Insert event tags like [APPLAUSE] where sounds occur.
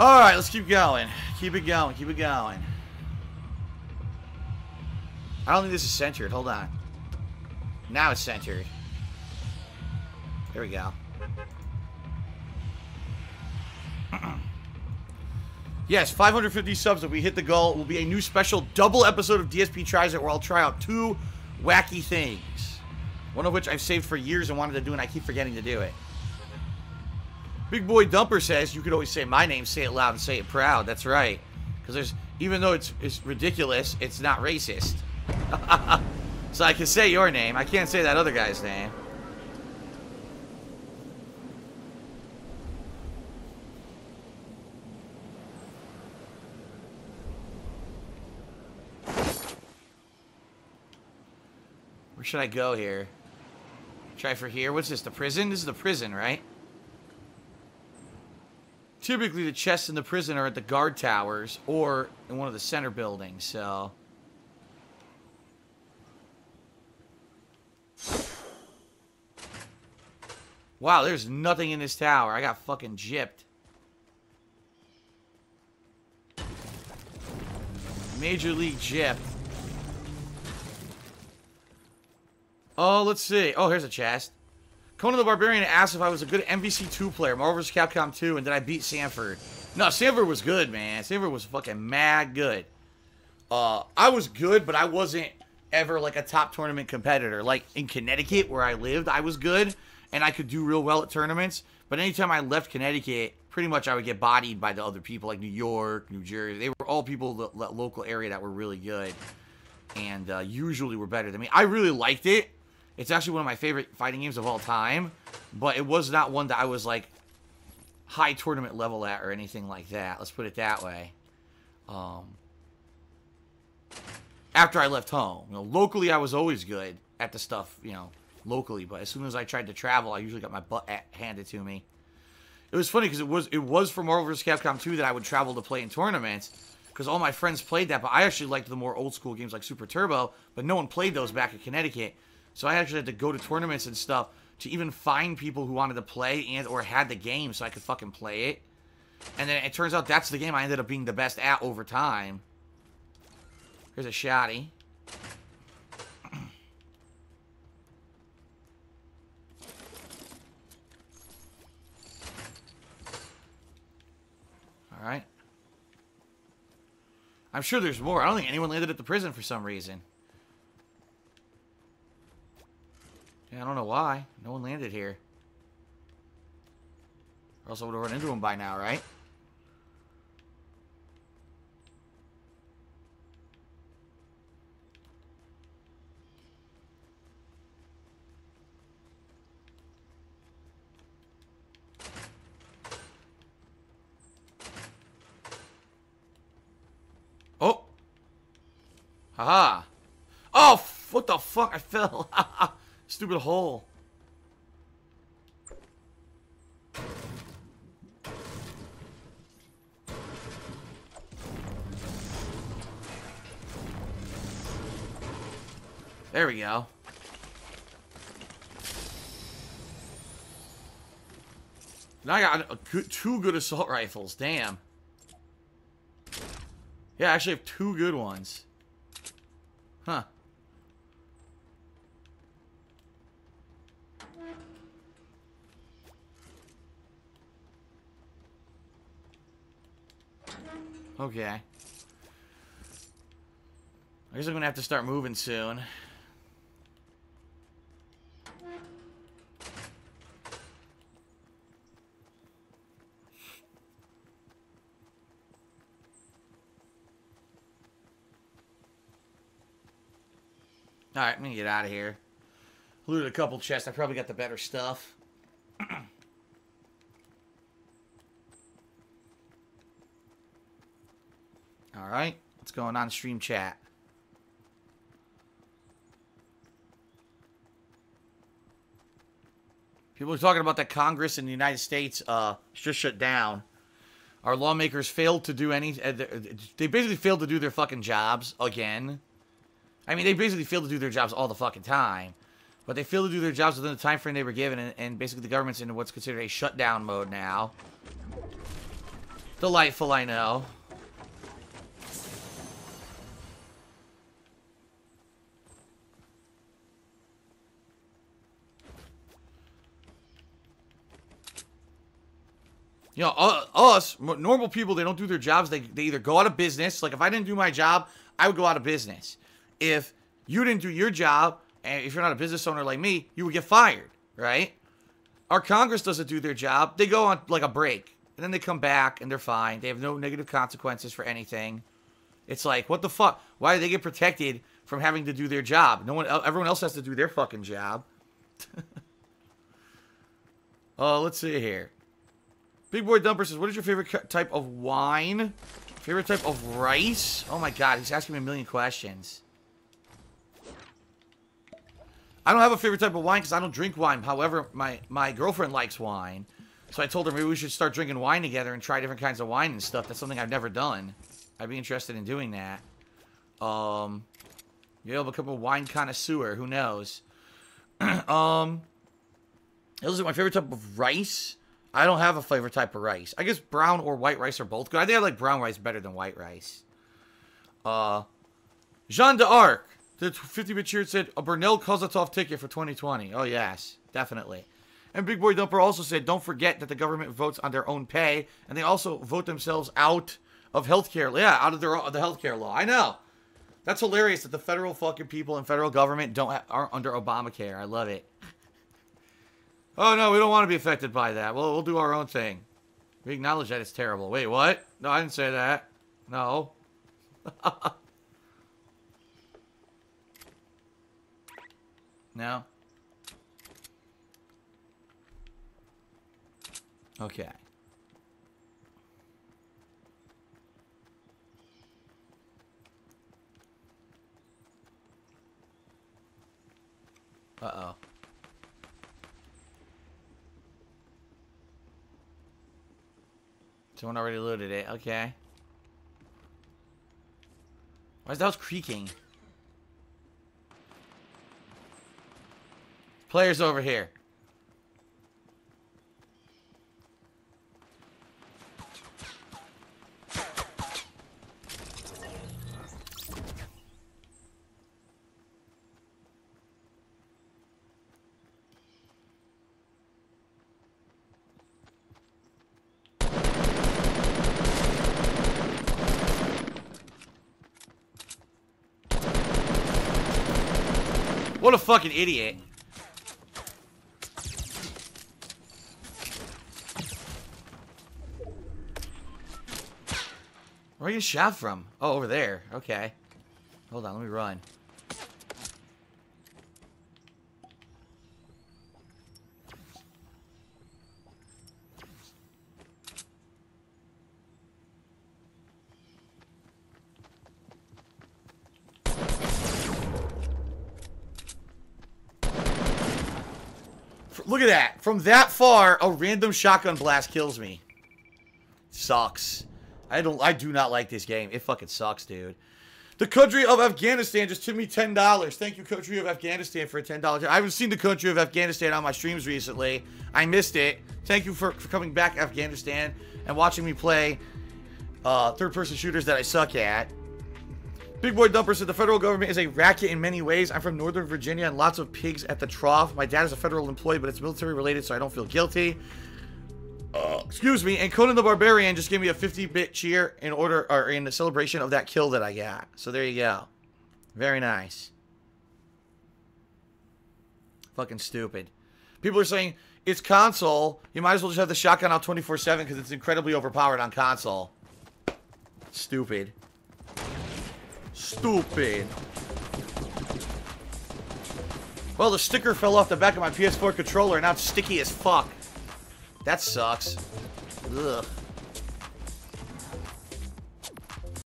Alright, let's keep going. Keep it going, keep it going. I don't think this is centered. Hold on. Now it's centered. There we go. [CLEARS THROAT] yes, 550 subs. If we hit the goal, it will be a new special double episode of DSP Tries It where I'll try out two wacky things. One of which I've saved for years and wanted to do, and I keep forgetting to do it. Big Boy Dumper says you could always say my name, say it loud, and say it proud. That's right. Because there's, even though it's, it's ridiculous, it's not racist. [LAUGHS] so I can say your name. I can't say that other guy's name. Where should I go here? Try for here. What's this? The prison? This is the prison, right? Typically, the chests in the prison are at the guard towers or in one of the center buildings, so... Wow, there's nothing in this tower. I got fucking gypped. Major League gypped. Oh, let's see. Oh, here's a chest. Conan the Barbarian asked if I was a good MVC2 player, Marvel vs. Capcom 2, and did I beat Sanford? No, Sanford was good, man. Sanford was fucking mad good. Uh, I was good, but I wasn't ever like a top tournament competitor. Like in Connecticut, where I lived, I was good, and I could do real well at tournaments. But anytime I left Connecticut, pretty much I would get bodied by the other people, like New York, New Jersey. They were all people the, local area that were really good, and uh, usually were better than me. I really liked it it's actually one of my favorite fighting games of all time, but it was not one that I was like high tournament level at or anything like that. Let's put it that way. Um, after I left home, you know, locally I was always good at the stuff, you know, locally. But as soon as I tried to travel, I usually got my butt handed to me. It was funny because it was it was for Marvel vs. Capcom 2 that I would travel to play in tournaments because all my friends played that. But I actually liked the more old school games like Super Turbo, but no one played those back in Connecticut. So I actually had to go to tournaments and stuff to even find people who wanted to play and or had the game so I could fucking play it. And then it turns out that's the game I ended up being the best at over time. Here's a shotty. [CLEARS THROAT] Alright. I'm sure there's more. I don't think anyone landed at the prison for some reason. I don't know why. No one landed here. Or else I would have run into him by now, right? Oh! Haha! Oh, what the fuck? I fell. [LAUGHS] Stupid hole. There we go. Now I got good, two good assault rifles. Damn. Yeah, I actually have two good ones. Huh. Okay. I guess I'm gonna have to start moving soon. Alright, I'm gonna get out of here. Looted a couple chests. I probably got the better stuff. Alright, what's going on stream chat? People are talking about that Congress in the United States uh, just shut down. Our lawmakers failed to do any... Uh, they basically failed to do their fucking jobs again. I mean, they basically failed to do their jobs all the fucking time. But they failed to do their jobs within the time frame they were given, and, and basically the government's in what's considered a shutdown mode now. Delightful, I know. You know, us, normal people, they don't do their jobs. They, they either go out of business. Like, if I didn't do my job, I would go out of business. If you didn't do your job, and if you're not a business owner like me, you would get fired, right? Our Congress doesn't do their job. They go on, like, a break. And then they come back, and they're fine. They have no negative consequences for anything. It's like, what the fuck? Why do they get protected from having to do their job? No one, everyone else has to do their fucking job. Oh, [LAUGHS] let's see here. Big Boy Dumper says, what is your favorite type of wine? Favorite type of rice? Oh my god, he's asking me a million questions. I don't have a favorite type of wine because I don't drink wine. However, my, my girlfriend likes wine. So I told her maybe we should start drinking wine together and try different kinds of wine and stuff. That's something I've never done. I'd be interested in doing that. Um, you'll become a wine connoisseur. Who knows? [CLEARS THROAT] um, is my favorite type of rice. I don't have a flavor type of rice. I guess brown or white rice are both good. I think I like brown rice better than white rice. Uh, Jean d'Arc, the 50-bit cheer said, a Bernel Kozatov ticket for 2020. Oh, yes, definitely. And Big Boy Dumper also said, don't forget that the government votes on their own pay, and they also vote themselves out of healthcare. Yeah, out of their the healthcare law. I know. That's hilarious that the federal fucking people and federal government don't aren't under Obamacare. I love it. Oh, no, we don't want to be affected by that. Well, we'll do our own thing. We acknowledge that it's terrible. Wait, what? No, I didn't say that. No. [LAUGHS] no. Okay. Someone already loaded it. Okay. Why is the house creaking? Players over here. What a fucking idiot. Where are you shot from? Oh, over there. Okay. Hold on, let me run. Look at that. From that far, a random shotgun blast kills me. Sucks. I don't I do not like this game. It fucking sucks, dude. The country of Afghanistan just took me $10. Thank you, country of Afghanistan, for a $10. I haven't seen the country of Afghanistan on my streams recently. I missed it. Thank you for, for coming back, Afghanistan, and watching me play uh, third-person shooters that I suck at. Big Boy Dumper said the federal government is a racket in many ways. I'm from Northern Virginia and lots of pigs at the trough. My dad is a federal employee, but it's military related, so I don't feel guilty. Uh, excuse me. And Conan the Barbarian just gave me a 50-bit cheer in order or in the celebration of that kill that I got. So there you go. Very nice. Fucking stupid. People are saying it's console. You might as well just have the shotgun out 24/7 because it's incredibly overpowered on console. Stupid. Stupid. Well, the sticker fell off the back of my PS4 controller and now it's sticky as fuck. That sucks. Ugh.